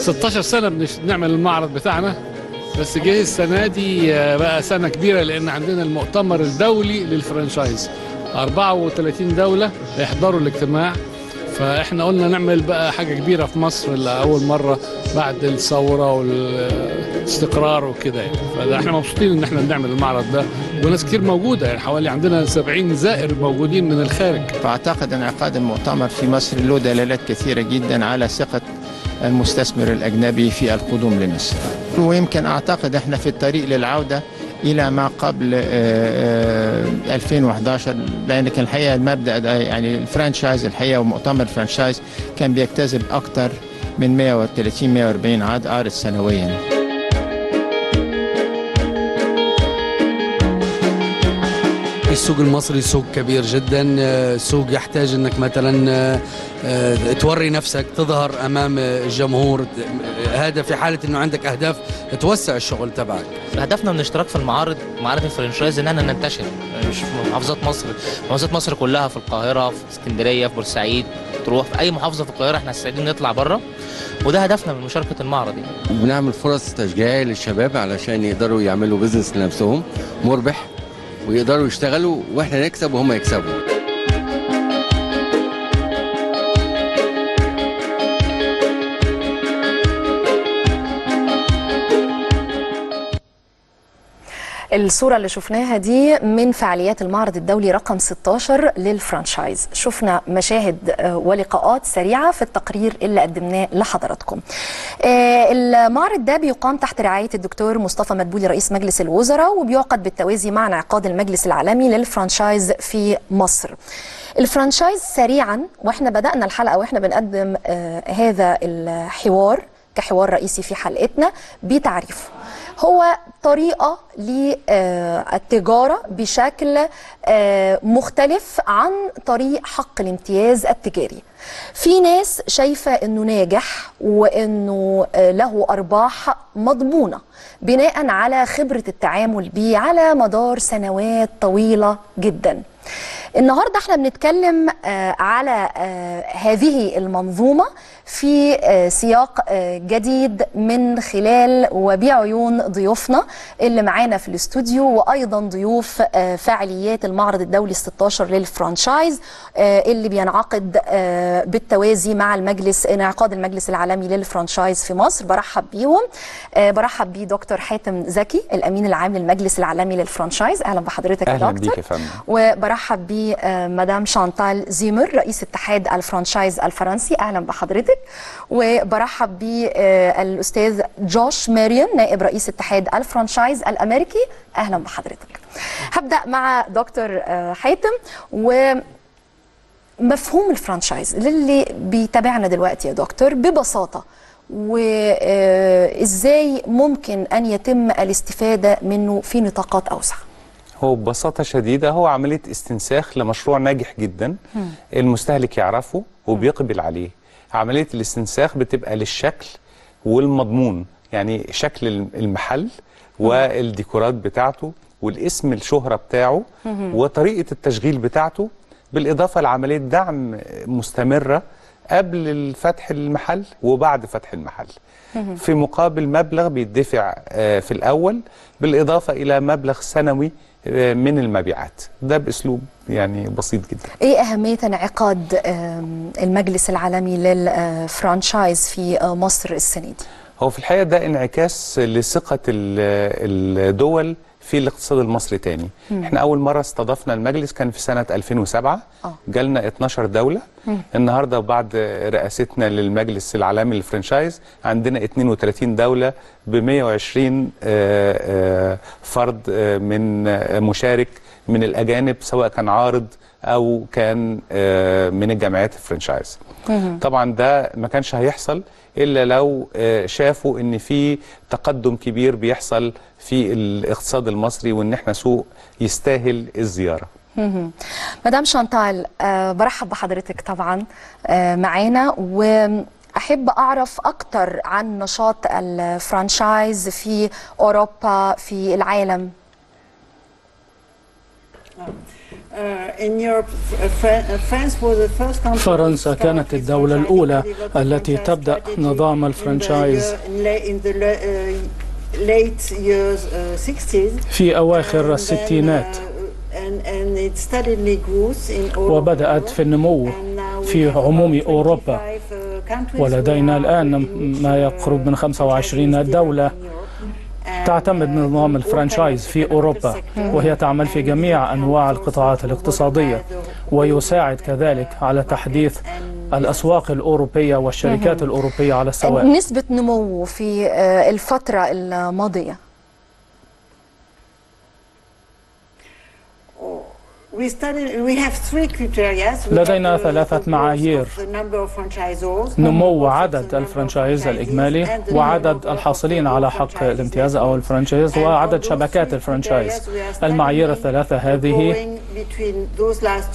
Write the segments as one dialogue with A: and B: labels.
A: 16 سنة بنعمل المعرض بتاعنا. بس جه السنة دي آه، بقى سنة كبيرة لأن عندنا المؤتمر الدولي للفرنشايز. 34 دولة يحضروا الاجتماع. فإحنا قلنا نعمل بقى حاجة كبيرة في مصر لأول مرة بعد الثورة والاستقرار وكده يعني. فده إحنا مبسوطين إن إحنا بنعمل المعرض ده. وناس كتير موجودة يعني حوالي عندنا 70 زائر موجودين من الخارج.
B: فأعتقد انعقاد المؤتمر في مصر له دلالات كثيرة جدا على ثقة المستثمر الأجنبي في القدوم لمصر. ويمكن أعتقد إحنا في الطريق للعودة إلى ما قبل آه، آه، 2011 لأن كان الحقيقة المبدأ ده يعني الفرانشايز الحقيقة ومؤتمر الفرانشايز كان بيجتذب أكثر من 130 140 عاد عارض سنويا
C: السوق المصري سوق كبير جدا. آه، سوق يحتاج إنك مثلا آه، آه، توري نفسك تظهر أمام الجمهور. هذا في حالة إنه عندك أهداف توسع الشغل تبعك.
D: هدفنا من الاشتراك في المعارض معارض الفرنشايز ان إحنا ننتشر. مش في محافظات مصر محافظات مصر كلها في القاهرة في اسكندرية في بورسعيد تروح في أي محافظة في القاهرة إحنا سعيدين نطلع بره وده هدفنا من مشاركة المعرض يعني.
E: بنعمل فرص تشجيعية للشباب علشان يقدروا يعملوا بيزنس لنفسهم مربح. ويقدروا يشتغلوا وإحنا نكسب وهم يكسبوا.
F: الصورة اللي شفناها دي من فعاليات المعرض الدولي رقم 16 للفرانشايز. شفنا مشاهد آه، ولقاءات سريعة في التقرير اللي قدمناه لحضراتكم. آه، المعرض ده بيقام تحت رعاية الدكتور مصطفى مدبولي رئيس مجلس الوزراء وبيعقد بالتوازي مع انعقاد المجلس العالمي للفرانشايز في مصر. الفرانشايز سريعا وإحنا بدأنا الحلقة وإحنا بنقدم آه، هذا الحوار كحوار رئيسي في حلقتنا بتعريفه هو طريقة للتجارة بشكل آه، مختلف عن طريق حق الامتياز التجاري. في ناس شايفة إنه ناجح وإنه آه، له أرباح مضمونة بناء على خبرة التعامل بيه على مدار سنوات طويلة جدا. النهارده إحنا بنتكلم آه، على هذه المنظومة في آه، سياق آه، جديد من خلال وبعيون ضيوفنا اللي معانا في الاستوديو وأيضا ضيوف آه، فعاليات المعرض الدولي 16 للفرانشايز اللي بينعقد بالتوازي مع المجلس انعقاد المجلس العالمي للفرانشايز في مصر. برحب بيهم. برحب بيه دكتور حاتم زكي الأمين العام للمجلس العالمي للفرانشايز. أهلا بحضرتك يا
G: أهلا
F: دكتور.
G: بيك يا
F: وبرحب ب مدام شانتال زيمر رئيس اتحاد الفرانشايز الفرنسي. أهلا بحضرتك. وبرحب بالأستاذ جوش ماريون نائب رئيس اتحاد الفرانشايز الأمريكي. أهلا بحضرتك. هبدأ مع دكتور آه، حاتم. ومفهوم الفرانشايز للي بيتابعنا دلوقتي يا دكتور ببساطة وازاي ممكن أن يتم الاستفادة منه في نطاقات أوسع؟
G: هو ببساطة شديدة هو عملية استنساخ لمشروع ناجح جدا. المستهلك يعرفه وبيقبل عليه. عملية الاستنساخ بتبقى للشكل والمضمون يعني شكل المحل والديكورات بتاعته والاسم الشهرة بتاعه وطريقة التشغيل بتاعته بالإضافة لعملية دعم مستمرة قبل فتح المحل وبعد فتح المحل. في مقابل مبلغ بيدفع آه، في الأول بالإضافة إلى مبلغ سنوي من المبيعات. ده بأسلوب يعني بسيط جدا.
F: إيه أهمية انعقاد المجلس العالمي للفرانشايز في آه، مصر السنة دي؟
G: هو في الحقيقة ده انعكاس لثقة ال- الدول في الاقتصاد المصري تاني. إحنا أول مرة استضفنا المجلس كان في سنة 2007
F: آه.
G: جالنا 12 دولة. النهاردة بعد رئاستنا للمجلس العالمي للفرنشايز عندنا 32 دولة ب 120 آه، آه، فرد آه، من مشارك من الأجانب سواء كان عارض أو كان من الجمعيات الفرنشايز. طبعا ده ما كانش هيحصل إلا لو آه، شافوا إن في تقدم كبير بيحصل في الاقتصاد المصري وإن إحنا سوق يستاهل الزيارة.
F: مدام شانتال آه، برحب بحضرتك طبعا آه، معانا وأحب أعرف أكتر عن نشاط الفرانشايز في أوروبا في العالم.
H: فرنسا كانت الدولة الأولى التي تبدأ نظام الفرنشايز. في أواخر الستينات. وبدأت في النمو في عموم أوروبا. ولدينا الآن ما يقرب من 25 دولة. تعتمد نظام الفرنشايز في أوروبا وهي تعمل في جميع أنواع القطاعات الاقتصادية ويساعد كذلك على تحديث الأسواق الأوروبية والشركات الأوروبية على السواء
F: نسبة نمو في آه، الفترة الماضية.
H: لدينا ثلاثة معايير. نمو عدد الفرنشايز الإجمالي وعدد الحاصلين على حق الامتياز أو الفرنشايز وعدد شبكات الفرنشايز. المعايير الثلاثة هذه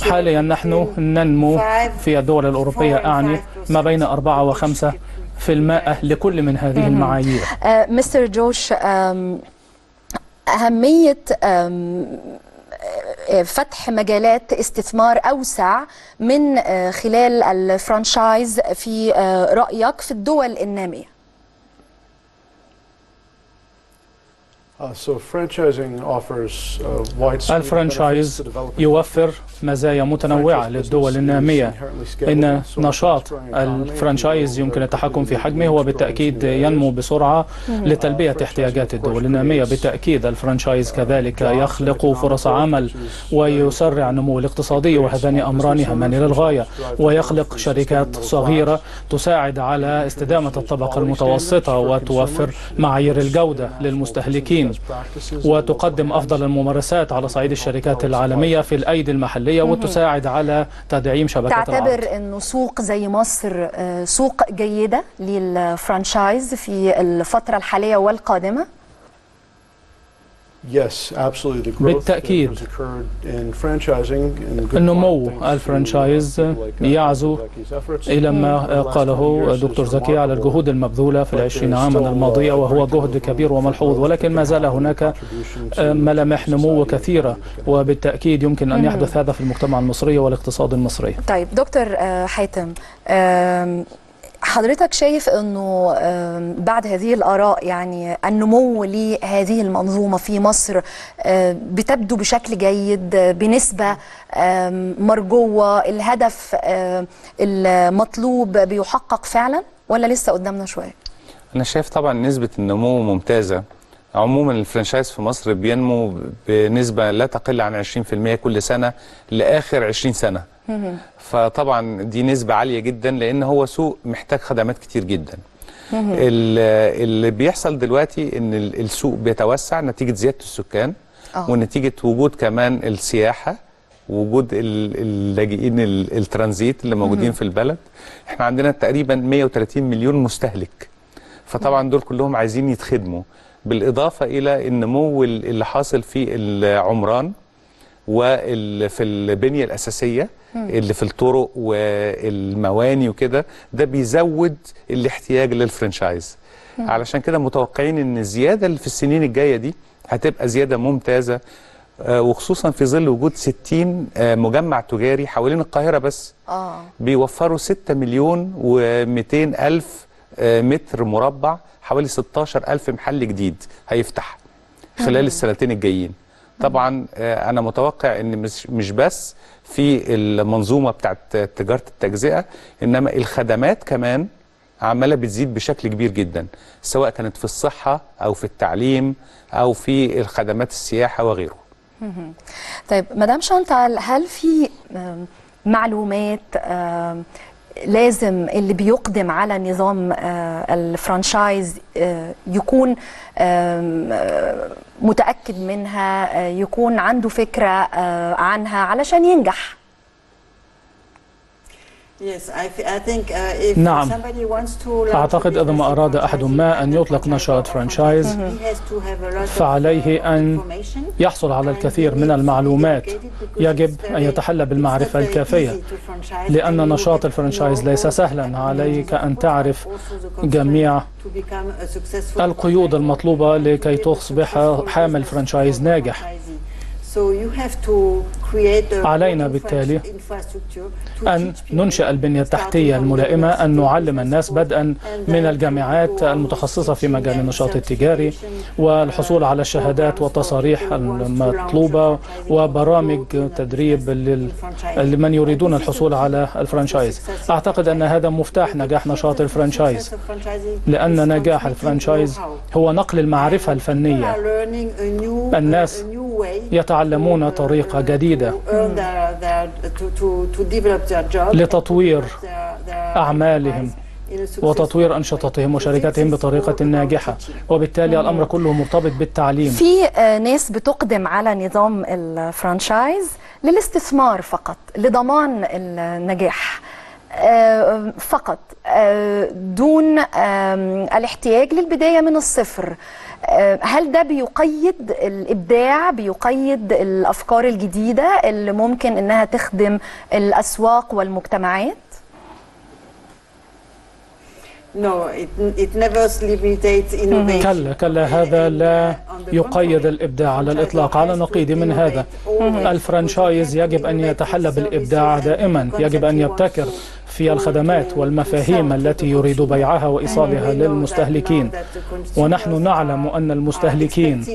H: حاليا نحن ننمو في الدول الأوروبية أعني ما بين أربعة وخمسة في المائة لكل من هذه المعايير.
F: آه، مستر جوش أهمية فتح مجالات استثمار أوسع من آه، خلال الفرانشايز في آه، رأيك في الدول النامية.
H: الفرنشايز يوفر مزايا متنوعة للدول النامية. إن نشاط الفرنشايز يمكن التحكم في حجمه وبالتأكيد ينمو بسرعة لتلبية احتياجات الدول النامية. بالتأكيد الفرنشايز كذلك يخلق فرص عمل ويسرع النمو الاقتصادي وهذان أمران هامان للغاية ويخلق شركات صغيرة تساعد على استدامة الطبقة المتوسطة وتوفر معايير الجودة للمستهلكين. وتقدم أفضل الممارسات على صعيد الشركات العالمية في الأيدي المحلية وتساعد على تدعيم العرض.
F: تعتبر أنه سوق زي مصر آه، سوق جيدة للفرانشايز في الفترة الحالية والقادمة؟
H: بالتأكيد. النمو الفرنشايز يعزو إلى ما قاله دكتور زكي على الجهود المبذولة في العشرين عاما الماضية وهو جهد كبير وملحوظ ولكن ما زال هناك ملامح نمو كثيرة. وبالتأكيد يمكن أن يحدث هذا في المجتمع المصري والاقتصاد المصري.
F: طيب دكتور آه، حاتم حضرتك شايف إنه بعد هذه الآراء يعني النمو لهذه المنظومة في مصر آه، بتبدو بشكل جيد بنسبة مرجوة الهدف المطلوب بيحقق فعلا ولا لسه قدامنا شوية؟
G: أنا شايف طبعا نسبة النمو ممتازة عموما الفرنشايز في مصر بينمو بنسبة لا تقل عن 20% كل سنة لآخر 20 سنة. فطبعا دي نسبة عالية جدا لأن هو سوق محتاج خدمات كتير جدا. ال- اللي بيحصل دلوقتي إن ال- السوق بيتوسع نتيجة زيادة السكان
F: آه.
G: ونتيجة وجود كمان السياحة وجود ال- اللاجئين ال- الترانزيت اللي موجودين في البلد. إحنا عندنا تقريبا 130 مليون مستهلك. فطبعا دول كلهم عايزين يتخدموا. بالإضافة إلى النمو ال- اللي حاصل في العمران وفي البنية الأساسية اللي في الطرق والمواني وكده ده بيزود الاحتياج للفرنشايز. علشان كده متوقعين إن الزياده اللي في السنين الجاية دي هتبقى زيادة ممتازة آه، وخصوصا في ظل وجود 60 آه، مجمع تجاري حوالين القاهرة بس.
F: آه.
G: بيوفروا 6 مليون و200 ألف آه، متر مربع حوالي 16 ألف محل جديد هيفتح خلال السنتين الجايين. طبعا آه، أنا متوقع إن مش مش بس في المنظومة بتاعت تجارة التجزئة إنما الخدمات كمان عمالة بتزيد بشكل كبير جدا سواء كانت في الصحة أو في التعليم أو في الخدمات السياحة وغيره.
F: طيب مدام شانتال هل في معلومات لازم اللي بيقدم على نظام آه، الفرانشايز آه، يكون آه، متأكد منها يكون عنده فكرة عنها علشان ينجح.
H: نعم. أعتقد إذا ما أراد أحد ما أن يطلق نشاط فرانشايز فعليه أن يحصل على الكثير من المعلومات. يجب أن يتحلى بالمعرفة الكافية. لأن نشاط الفرنشايز ليس سهلا عليك أن تعرف جميع القيود المطلوبة لكي تصبح حامل فرنشايز ناجح. علينا بالتالي أن ننشئ البنية التحتية الملائمة أن نعلم الناس بدءا من الجامعات المتخصصة في مجال النشاط التجاري والحصول على الشهادات والتصاريح المطلوبة وبرامج تدريب لمن يريدون الحصول على الفرنشايز. أعتقد أن هذا مفتاح نجاح نشاط الفرنشايز لأن نجاح الفرنشايز هو نقل المعرفة الفنية. الناس يتعلمون طريقة جديدة. لتطوير أعمالهم وتطوير أنشطتهم وشركاتهم بطريقة ناجحة. وبالتالي الأمر كله مرتبط بالتعليم.
F: في آه، ناس بتقدم على نظام الفرانشايز للاستثمار فقط لضمان النجاح آه، فقط آه، دون الاحتياج للبداية من الصفر. هل ده بيقيد الإبداع بيقيد الأفكار الجديدة اللي ممكن إنها تخدم الأسواق والمجتمعات؟
I: No, it, it never limitates innovation.
H: كلا كلا هذا لا يقيد الإبداع على الإطلاق على نقيض من هذا. الفرنشايز يجب أن يتحلى بالإبداع دائما. يجب أن يبتكر في الخدمات والمفاهيم التي يريد بيعها وإيصالها للمستهلكين. ونحن نعلم أن المستهلكين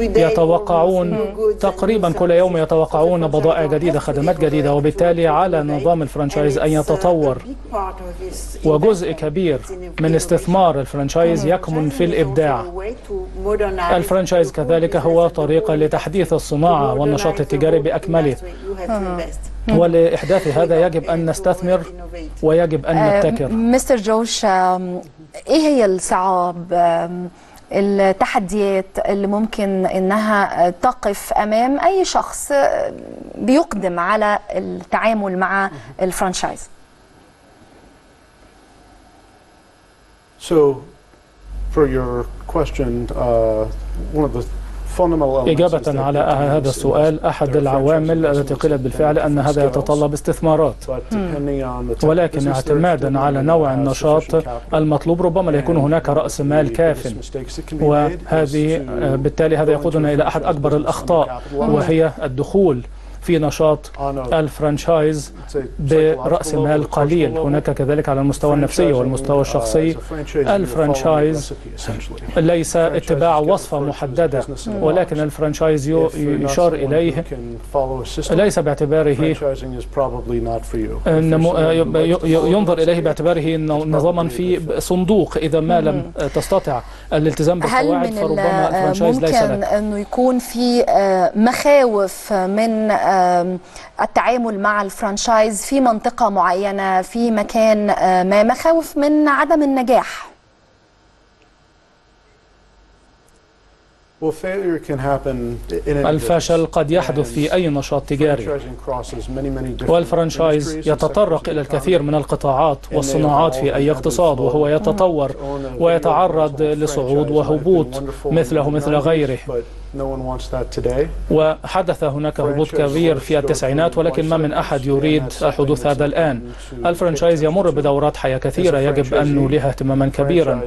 H: يتوقعون تقريبا كل يوم يتوقعون بضائع جديدة خدمات جديدة وبالتالي على نظام الفرنشايز أن يتطور. وجزء كبير من استثمار الفرنشايز يكمن في الإبداع. الفرنشايز كذلك هو طريقة لتحديث الصناعة والنشاط التجاري بأكمله. ولإحداث هذا يجب أن نستثمر ويجب أن
F: آه،
H: نبتكر.
F: مستر جوش إيه هي الصعاب التحديات اللي ممكن إنها تقف أمام أي شخص بيقدم على التعامل مع الفرانشايز.
J: So, for your question, uh, one of the
H: إجابة على هذا السؤال أحد العوامل التي
J: قيل
H: بالفعل أن هذا يتطلب استثمارات. ولكن اعتمادا على نوع النشاط المطلوب ربما يكون هناك رأس مال كاف. وهذه بالتالي هذا يقودنا إلى أحد أكبر الأخطاء وهي الدخول في نشاط الفرنشايز برأس مال قليل. هناك كذلك على المستوى النفسي والمستوى الشخصي. الفرنشايز ليس اتباع وصفة محددة ولكن الفرنشايز يشار إليه. ليس باعتباره ينظر إليه باعتباره نظاما في صندوق إذا ما لم تستطع. الالتزام بالقواعد فربما
F: ال-
H: الفرنشايز ليس
F: ممكن
H: لك.
F: إنه يكون في آه، مخاوف من التعامل مع الفرانشايز في منطقة معينة في مكان آه، ما مخاوف من عدم النجاح؟
H: الفشل. قد يحدث في أي نشاط تجاري والفرنشايز يتطرق إلى الكثير. من القطاعات والصناعات في أي اقتصاد وهو. يتطور ويتعرض لصعود وهبوط مثله مثل
J: 90s,
H: غيره. وحدث هناك هبوط كبير في التسعينات ولكن ما من أحد يريد حدوث هذا الآن الفرنشايز يمر بدورات حياة كثيرة يجب أن نوليها اهتماما كبيرا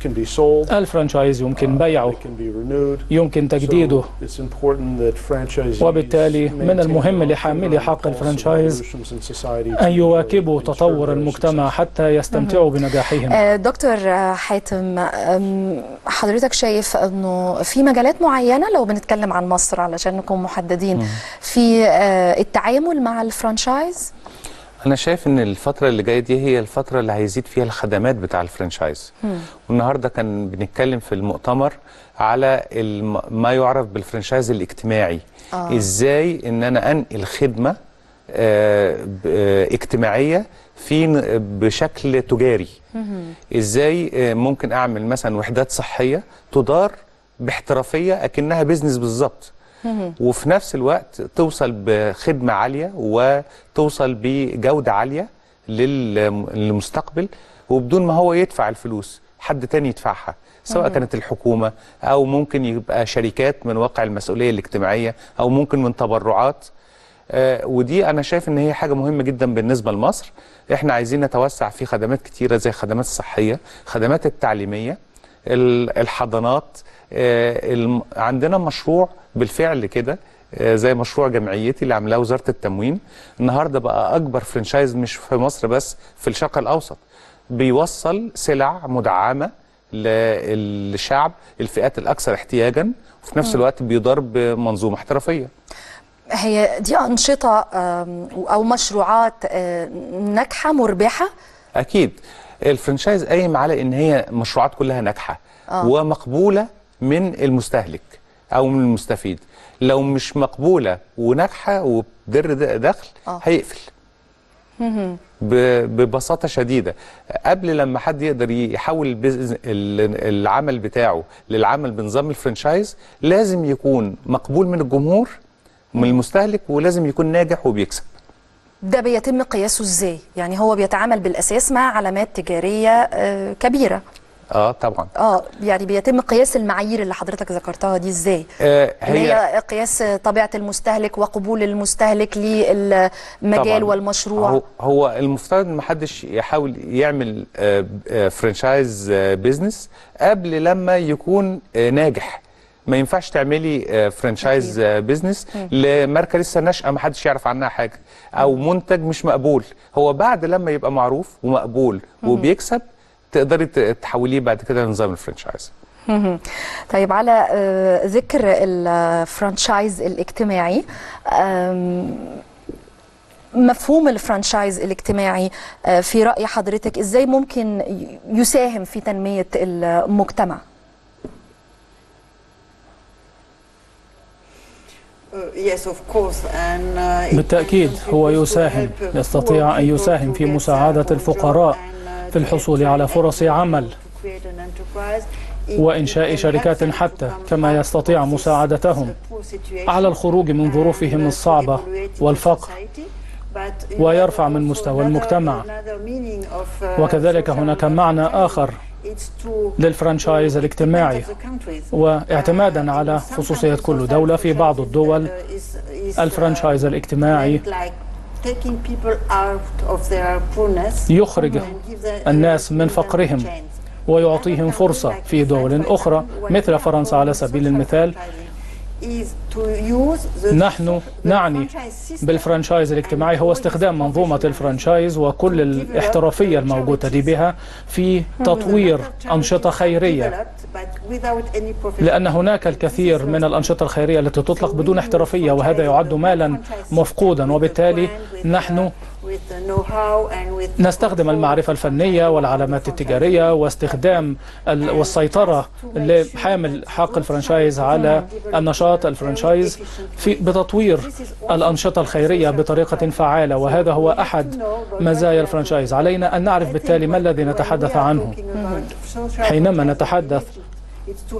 J: Franchises can be sold.
H: الفرنشايز يمكن
J: uh,
H: بيعه
J: they can be renewed.
H: يمكن تجديده
J: So it's important that franchisees
H: وبالتالي من المهم لحاملي حق
J: society
H: أن يواكبوا تطور المجتمع. حتى يستمتعوا بنجاحهم
F: آه، دكتور آه، حاتم حضرتك شايف أنه في مجالات معينة لو بنتكلم عن مصر علشان نكون محددين في آه، التعامل مع الفرانشايز
G: أنا شايف إن الفترة اللي جاية دي هي الفترة اللي هيزيد فيها الخدمات بتاع الفرنشايز. والنهاردة كان بنتكلم في المؤتمر على الم- ما يعرف بالفرنشايز الاجتماعي.
F: آه.
G: إزاي إن أنا أنقل خدمة آه، آه، اجتماعية في بشكل تجاري. إزاي آه، ممكن أعمل مثلا وحدات صحية تدار باحترافية أكنها بيزنس بالظبط. وفي نفس الوقت توصل بخدمة عالية وتوصل بجودة عالية لل- للمستقبل وبدون ما هو يدفع الفلوس حد تاني يدفعها سواء كانت الحكومة أو ممكن يبقى شركات من واقع المسؤولية الاجتماعية أو ممكن من تبرعات. آه، ودي أنا شايف إن هي حاجة مهمة جدا بالنسبة لمصر. إحنا عايزين نتوسع في خدمات كتيرة زي الخدمات الصحية خدمات التعليمية ال- الحضانات عندنا مشروع بالفعل كده آه، زي مشروع جمعيتي اللي عاملاه وزارة التموين. النهارده بقى أكبر فرنشايز مش في مصر بس في الشرق الأوسط. بيوصل سلع مدعمة للشعب الفئات الأكثر احتياجا وفي نفس. الوقت بيدار بمنظومة احترافية.
F: هي دي آم، أو مشروعات آه، ناجحة مربحة؟
G: أكيد. الفرنشايز قايم على إن هي مشروعات كلها ناجحة
F: آه.
G: ومقبولة من المستهلك أو من المستفيد. لو مش مقبولة وناجحة وبدر دخل
F: آه.
G: هيقفل. ببساطة شديدة. قبل لما حد يقدر يحول العمل بتاعه للعمل بنظام الفرنشايز لازم يكون مقبول من الجمهور من المستهلك ولازم يكون ناجح وبيكسب.
F: ده بيتم قياسه إزاي؟ يعني هو بيتعامل بالأساس مع علامات تجارية آه، كبيرة.
G: آه طبعا.
F: آه يعني بيتم قياس المعايير اللي حضرتك ذكرتها دي إزاي؟
G: آه هي
F: هي قياس طبيعة المستهلك وقبول المستهلك للمجال. والمشروع.
G: هو, هو المفترض ما حدش يحاول يعمل آه، آه، فرانشايز آه، بيزنس قبل لما يكون آه، ناجح. ما ينفعش تعملي آه، فرانشايز آه، بيزنس لماركة لسه ناشئة ما حدش يعرف عنها حاجة. أو منتج مش مقبول. هو بعد لما يبقى معروف ومقبول. وبيكسب تقدري تحوليه بعد كده لنظام الفرانشايز
F: مهم. طيب على آه، ذكر الفرانشايز الاجتماعي مفهوم الفرانشايز الاجتماعي آه، في رأي حضرتك إزاي ممكن يساهم في تنمية المجتمع؟
I: Uh, yes, of course, and uh,
H: بالتأكيد هو يساهم يستطيع أن يساهم في مساعدة الفقراء في الحصول على فرص عمل وإنشاء شركات حتى كما يستطيع مساعدتهم على الخروج من ظروفهم الصعبة والفقر ويرفع من مستوى المجتمع. وكذلك هناك معنى آخر للفرانشايز الاجتماعي واعتمادا على خصوصية كل دولة في بعض الدول. الفرانشايز الاجتماعي يخرج الناس من فقرهم ويعطيهم فرصة في دول أخرى مثل فرنسا على سبيل المثال. نحن نعني بالفرانشايز الاجتماعي. هو استخدام منظومة الفرانشايز وكل الاحترافية الموجودة بها في تطوير أنشطة خيرية. لأن هناك الكثير من الأنشطة الخيرية التي تطلق بدون احترافية وهذا يعد مالا مفقودا. وبالتالي نحن نستخدم المعرفة الفنية والعلامات التجارية واستخدام ال- والسيطرة لحامل حق الفرنشايز على النشاط الفرنشايز في بتطوير الأنشطة الخيرية بطريقة فعالة. وهذا هو أحد مزايا الفرنشايز. علينا أن نعرف بالتالي ما الذي نتحدث عنه. حينما نتحدث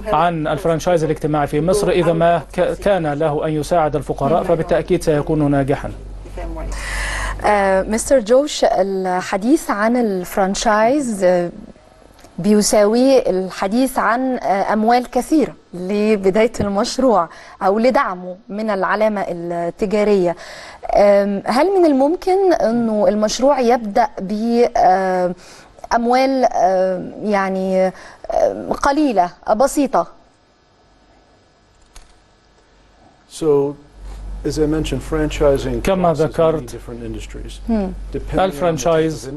H: عن الفرنشايز الاجتماعي في مصر إذا ما كان له أن يساعد الفقراء فبالتأكيد سيكون ناجحا.
F: مستر جوش الحديث عن الفرانشايز آه، بيساوي الحديث عن آه، أموال كثيرة لبداية المشروع أو لدعمه من العلامة التجارية. هل من الممكن أنه المشروع يبدأ بأموال يعني آم، قليلة بسيطة؟
J: So,
H: كما ذكرت
F: hmm.
H: الفرنشايز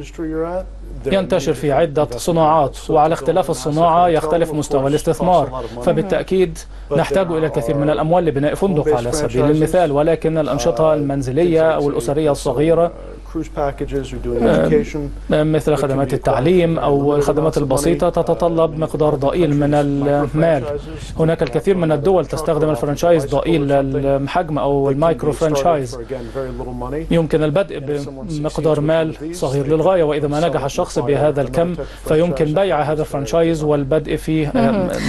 H: ينتشر في عدة صناعات وعلى اختلاف الصناعة يختلف مستوى الاستثمار. فبالتأكيد نحتاج إلى الكثير من الأموال لبناء فندق على سبيل المثال ولكن الأنشطة المنزلية أو الأسرية الصغيرة مثل خدمات التعليم أو الخدمات البسيطة تتطلب مقدار ضئيل من المال. هناك الكثير من الدول تستخدم الفرنشايز ضئيل الحجم أو
J: ال micro money.
H: يمكن البدء بمقدار مال صغير للغاية وإذا ما نجح الشخص بهذا الكم فيمكن بيع هذا الفرنشايز والبدء في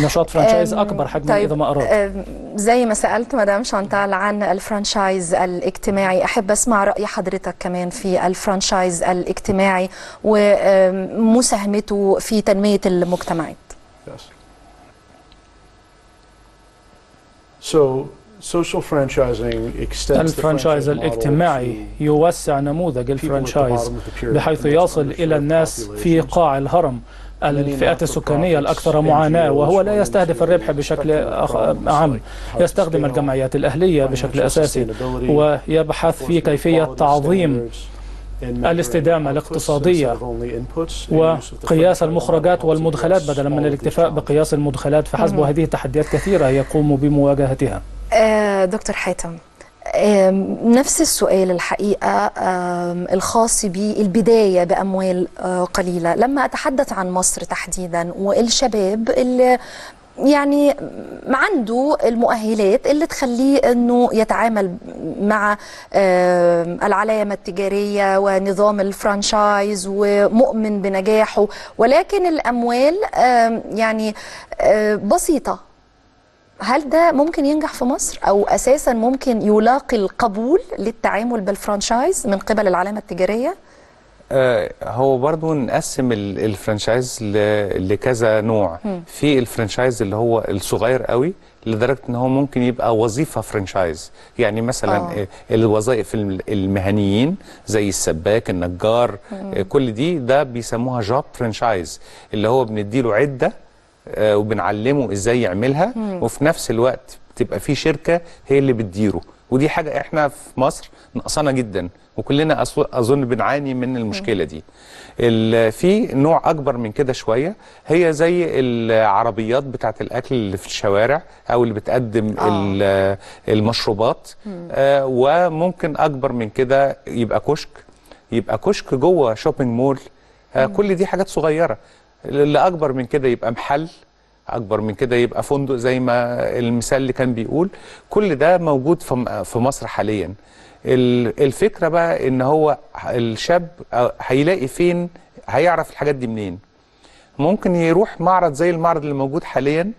H: نشاط فرنشايز
F: أم،
H: أكبر حجما
F: طيب،
H: إذا ما أراد.
F: زي ما سألت مدام شانتال عن الفرانشايز الاجتماعي أحب أسمع رأي حضرتك كمان في الفرانشايز الاجتماعي ومساهمته في تنمية المجتمعات
J: Yes. So, social franchising extends the
H: الفرنشايز
J: franchise model
H: الاجتماعي يوسع نموذج الفرنشايز
J: pyramid,
H: بحيث يصل إلى الناس في. قاع الهرم الفئات السكانية الأكثر معاناة وهو لا يستهدف الربح بشكل أعم يستخدم الجمعيات الأهلية بشكل أساسي ويبحث في كيفية تعظيم الاستدامة الاقتصادية وقياس المخرجات والمدخلات بدلا من الاكتفاء بقياس المدخلات فحسب وهذه تحديات كثيرة يقوم بمواجهتها.
F: آه، دكتور حاتم نفس السؤال الحقيقة الخاص بالبداية بأموال آه، قليلة. لما أتحدث عن مصر تحديدا وإلشباب اللي يعني عنده المؤهلات اللي تخليه إنه يتعامل مع العلامة التجارية ونظام الفرانشايز ومؤمن بنجاحه. ولكن الأموال يعني آه، بسيطة. هل ده ممكن ينجح في مصر؟ أو أساسا ممكن يلاقي القبول للتعامل بالفرانشايز من قبل العلامة
G: التجارية؟ هو برضو نقسم ال- الفرنشايز لكذا نوع
F: مم.
G: في الفرنشايز اللي هو الصغير قوي لدرجة إن هو ممكن يبقى وظيفة فرنشايز يعني مثلا
F: آه.
G: آه. الوظائف الم- المهنيين زي السباك النجار. آه، كل دي ده بيسموها job franchise اللي هو بنديله عدة آه، وبنعلمه إزاي يعملها
K: مم.
G: وفي نفس الوقت بتبقى في شركة هي اللي بتديره ودي حاجة إحنا في مصر ناقصانا جدا وكلنا أظن بنعاني من المشكلة دي. في نوع أكبر من كده شوية هي زي العربيات بتاعت الأكل اللي في الشوارع أو اللي بتقدم ال- المشروبات. آه، وممكن أكبر من كده يبقى كشك. يبقى كشك جوه شوبينج مول آه، كل دي حاجات صغيرة. اللي اكبر من كده يبقى محل. أكبر من كده يبقى فندق زي ما المثال اللي كان بيقول. كل ده موجود في مصر حاليا. ال- الفكرة بقى إن هو الشاب هيلاقي فين هيعرف الحاجات دي منين. ممكن يروح معرض زي المعرض اللي موجود حاليا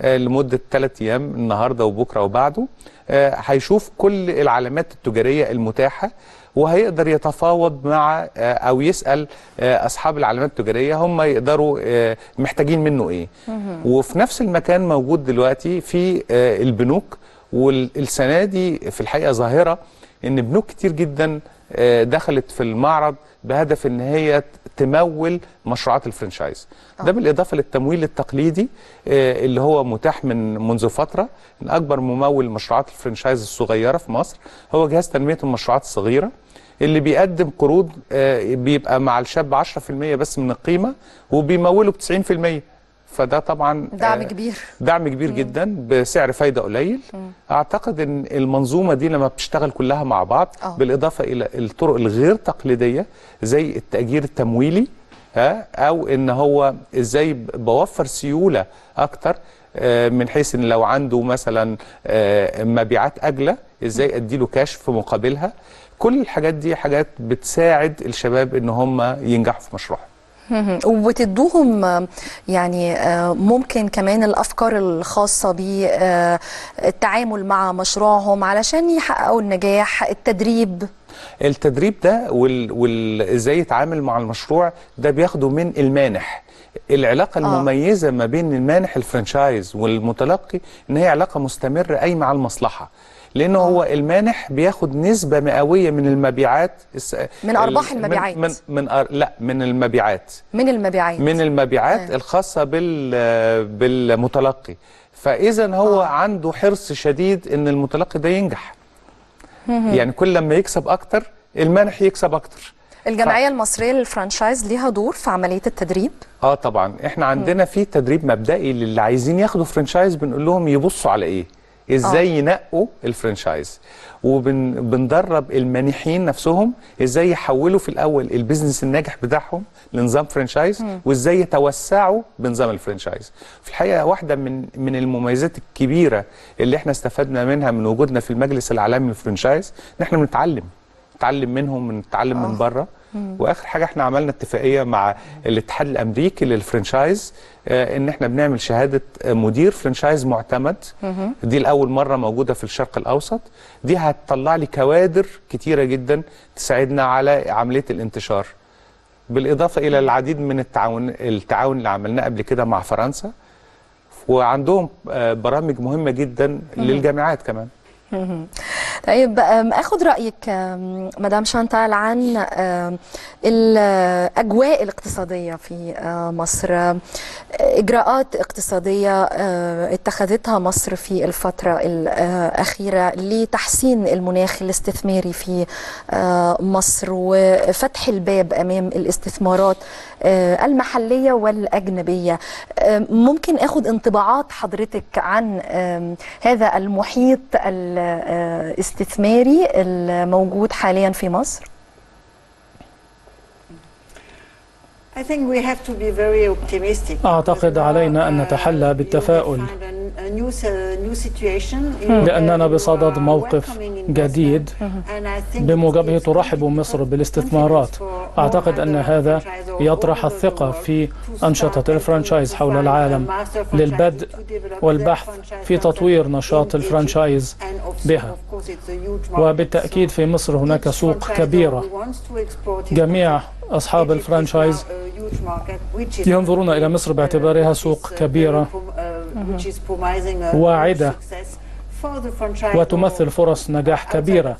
G: آه، لمدة ثلاث أيام النهاردة وبكرة وبعده. آه، هيشوف كل العلامات التجارية المتاحة وهيقدر يتفاوض مع آه، أو يسأل أصحاب العلامات التجارية هم يقدروا محتاجين منه إيه. وفي نفس المكان موجود دلوقتي في البنوك والسنة دي في الحقيقة ظاهرة. إن بنوك كتير جدا آه، دخلت في المعرض بهدف إن هي تمول مشروعات الفرنشايز. ده بالإضافة للتمويل التقليدي آه، اللي هو متاح من منذ فترة إن أكبر ممول مشروعات الفرنشايز الصغيرة في مصر هو جهاز تنمية المشروعات الصغيرة اللي بيقدم قروض آه، بيبقى مع الشاب 10% بس من القيمة وبيموله ب 90% فده طبعا
F: دعم
G: آه،
F: كبير.
G: دعم كبير جدا بسعر فايدة قليل. أعتقد إن المنظومة دي لما بتشتغل كلها مع بعض
F: آه.
G: بالإضافة إلى الطرق الغير تقليدية زي التأجير التمويلي ها أو إن هو إزاي بوفر سيولة أكتر آه، من حيث إن لو عنده مثلا آه، مبيعات أجلة إزاي أديله كاش في مقابلها. كل الحاجات دي حاجات بتساعد الشباب إن هم ينجحوا في مشروعهم.
F: آه، يعني آه، ممكن كمان الأفكار الخاصة بالتعامل مع مشروعهم علشان يحققوا النجاح التدريب.
G: التدريب ده وال... وال... إزاي يتعامل مع المشروع ده بياخده من المانح. العلاقة
F: آه.
G: المميزة ما بين المانح الفرنشايز والمتلقي إن هي علاقة مستمرة قايمة على المصلحة. لأنه هو المانح بياخد نسبة مئوية من المبيعات. الس...
F: من أرباح
G: ال-
F: المبيعات.
G: من من, من أر... لا من المبيعات.
F: من المبيعات.
G: من المبيعات
F: آه.
G: الخاصة بال... بالمتلقي. فإذا هو عنده حرص شديد إن المتلقي ده ينجح. يعني كل لما يكسب أكتر المانح يكسب أكتر.
F: الجمعية المصرية للفرانشايز ليها دور في عملية التدريب؟
G: آه طبعا. إحنا عندنا في تدريب مبدئي للي عايزين ياخدوا فرنشايز بنقول لهم يبصوا على إيه؟ إزاي
F: آه.
G: ينقوا الفرنشايز وبندرب المانحين نفسهم إزاي يحولوا في الأول ال business الناجح بتاعهم لنظام franchise
K: مم.
G: وإزاي يتوسعوا بنظام ال franchise في الحقيقة واحدة من من المميزات الكبيرة اللي إحنا استفدنا منها من وجودنا في المجلس العالمي لل franchise إن إحنا بنتعلم. نتعلم منهم نتعلم من بره
K: مم.
G: وآخر حاجة إحنا عملنا اتفاقية مع الاتحاد الأمريكي لل franchise آه، إن إحنا بنعمل شهادة آه، مدير franchise معتمد. دي لأول مرة موجودة في الشرق الأوسط. دي هتطلع لي كوادر كتيرة جدا تساعدنا على عملية الانتشار. بالإضافة إلى العديد من التعاون التعاون اللي عملناه قبل كده مع فرنسا. وعندهم آه، برامج مهمة جدا للجامعات كمان.
F: طيب اخد رأيك مدام شانتال عن الأجواء الاقتصادية في مصر. إجراءات اقتصادية اتخذتها مصر في الفترة الأخيرة لتحسين المناخ الاستثماري في مصر وفتح الباب أمام الاستثمارات المحلية والأجنبية. ممكن اخد انطباعات حضرتك عن هذا المحيط الاستثماري الموجود حاليا في مصر
I: I think we have to be very optimistic.
H: أعتقد علينا أن نتحلى بالتفاؤل لأننا
I: where you
H: بصدد موقف جديد.
I: Think
H: بموجبه ترحب مصر بالاستثمارات. أعتقد أن هذا يطرح الثقة في أنشطة ال franchise حول العالم للبدء والبحث في تطوير نشاط ال franchise بها. وبالتأكيد في مصر هناك سوق كبيرة. جميع أصحاب ال franchise ينظرون إلى مصر باعتبارها سوق كبيرة. واعدة وتمثل فرص نجاح كبيرة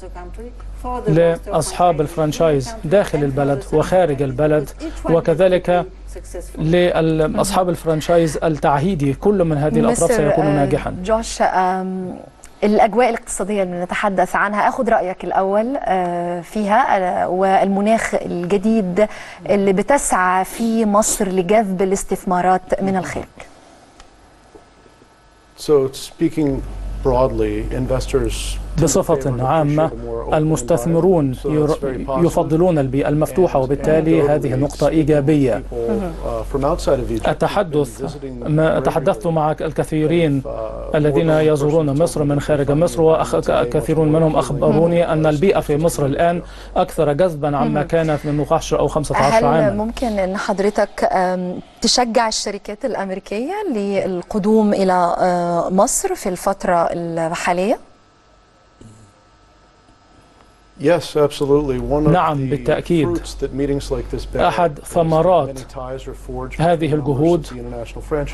H: لأصحاب ال franchise داخل البلد وخارج البلد وكذلك لأصحاب ال franchise التعهيدي كل من هذه الأطراف سيكون
F: آه،
H: ناجحا.
F: جوش الأجواء الاقتصادية اللي نتحدث عنها. أخذ رأيك الأول آه، فيها آه، والمناخ الجديد اللي بتسعى في مصر لجذب الاستثمارات من الخارج.
J: So speaking broadly, investors
H: بصفة عامة المستثمرون يفضلون البيئة المفتوحة وبالتالي هذه نقطة إيجابية. أتحدث ما تحدثت مع الكثيرين الذين يزورون مصر من خارج مصر وكثيرون منهم أخبروني أن البيئة في مصر الآن أكثر جذبا عما كانت منذ 10 أو 15
F: هل
H: عاما.
F: ممكن أن حضرتك تشجع الشركات الأمريكية للقدوم إلى آه، مصر في الفترة الحالية؟
J: Yes, absolutely. One of
H: نعم،
J: the
H: بالتأكيد.
J: fruits that meetings like this bear
H: أحد ثمرات هذه الجهود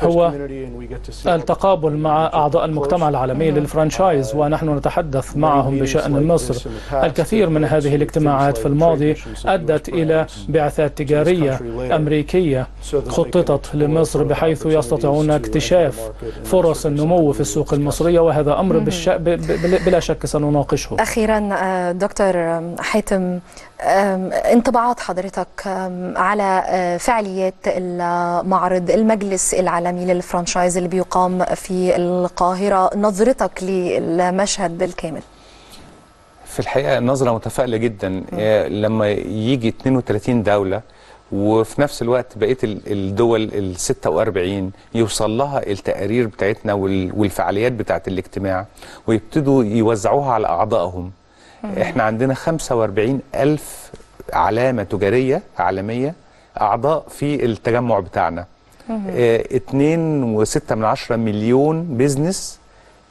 H: هو
J: community, and we get to see
H: التقابل مع أعضاء المجتمع العالمي للفرانشايز ونحن نتحدث معهم بشأن مصر. الكثير من هذه الاجتماعات في الماضي أدت إلى بعثات تجارية أمريكية خططت لمصر بحيث يستطيعون اكتشاف فرص النمو في السوق المصرية وهذا أمر. بلا شك سنناقشه.
F: أخيرا آه، دكتور حاتم انطباعات حضرتك على فعاليات المعرض المجلس العالمي للفرانشايز اللي بيقام في القاهرة. نظرتك للمشهد بالكامل.
G: في الحقيقة نظرة متفائلة جدا. لما يجي 32 دولة وفي نفس الوقت بقيه ال- الدول ال 46 يوصل لها التقارير بتاعتنا وال- والفعاليات بتاعت الاجتماع ويبتدوا يوزعوها على أعضائهم. إحنا عندنا 45 ألف علامة تجارية عالمية أعضاء في التجمع بتاعنا. آه، اتنين وستة من عشرة مليون بيزنس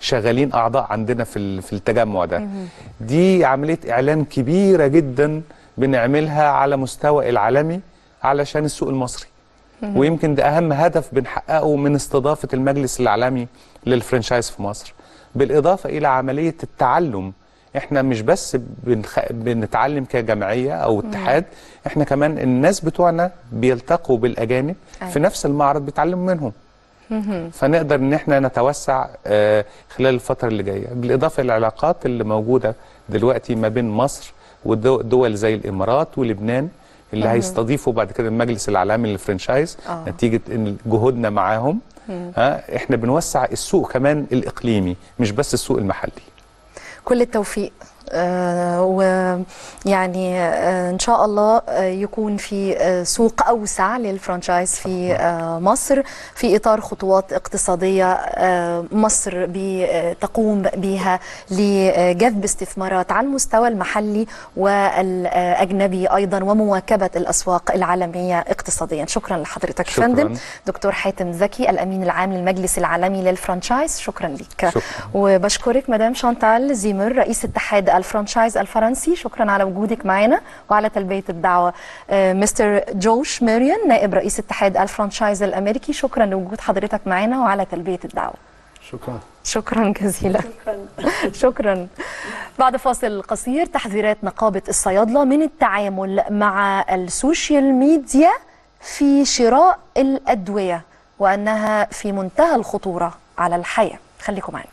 G: شغالين أعضاء عندنا في في التجمع ده. دي عملية إعلان كبيرة جدا بنعملها على مستوى العالمي علشان السوق المصري. ويمكن ده أهم هدف بنحققه من استضافة المجلس العالمي للفرنشايز في مصر. بالإضافة إلى عملية التعلم إحنا مش بس بنخ... بنتعلم كجمعية أو اتحاد إحنا كمان الناس بتوعنا بيلتقوا بالأجانب
F: أيوة.
G: في نفس المعرض بيتعلموا منهم. فنقدر إن إحنا نتوسع آه، خلال الفترة اللي جاية. بالإضافة للعلاقات اللي موجودة دلوقتي ما بين مصر ودول زي الإمارات ولبنان اللي هيستضيفوا بعد كده المجلس العالمي لل franchise
F: آه.
G: نتيجة إن جهودنا معاهم. ها إحنا بنوسع السوق كمان الإقليمي مش بس السوق المحلي.
F: كل التوفيق. ويعني آه، إن شاء الله آه، يكون في آه، سوق أوسع لل franchise في آه، مصر في إطار خطوات اقتصادية آه، مصر بتقوم بها لجذب استثمارات على المستوى المحلي والأجنبي أيضا ومواكبة الأسواق العالمية اقتصاديا. شكرا لحضرتك
G: شكراً.
F: فندم. دكتور حاتم زكي الأمين العام للمجلس العالمي لل franchise. شكرا لك
G: شكراً.
F: وبشكرك مدام شانتال زيمر رئيس اتحاد ال franchise الفرنسي. شكرا على وجودك معنا. وعلى تلبية الدعوة آه، مستر جوش ميريان نائب رئيس اتحاد ال franchise الأمريكي. شكرا لوجود حضرتك معنا. وعلى تلبية الدعوة.
J: شكرا.
F: شكرا جزيلا. شكرا. بعد فاصل قصير تحذيرات نقابة الصيادلة من التعامل مع ال social media في شراء الأدوية وأنها في منتهى الخطورة على الحياة. خليكم معنا.